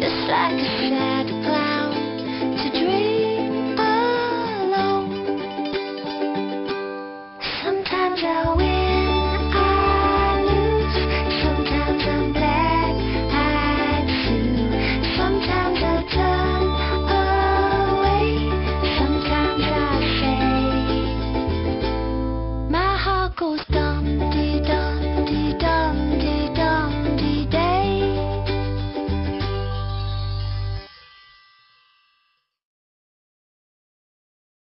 just like a sad clown to dream alone. Sometimes I win, I lose. Sometimes I'm black. Sometimes I turn away. Sometimes I say my heart goes.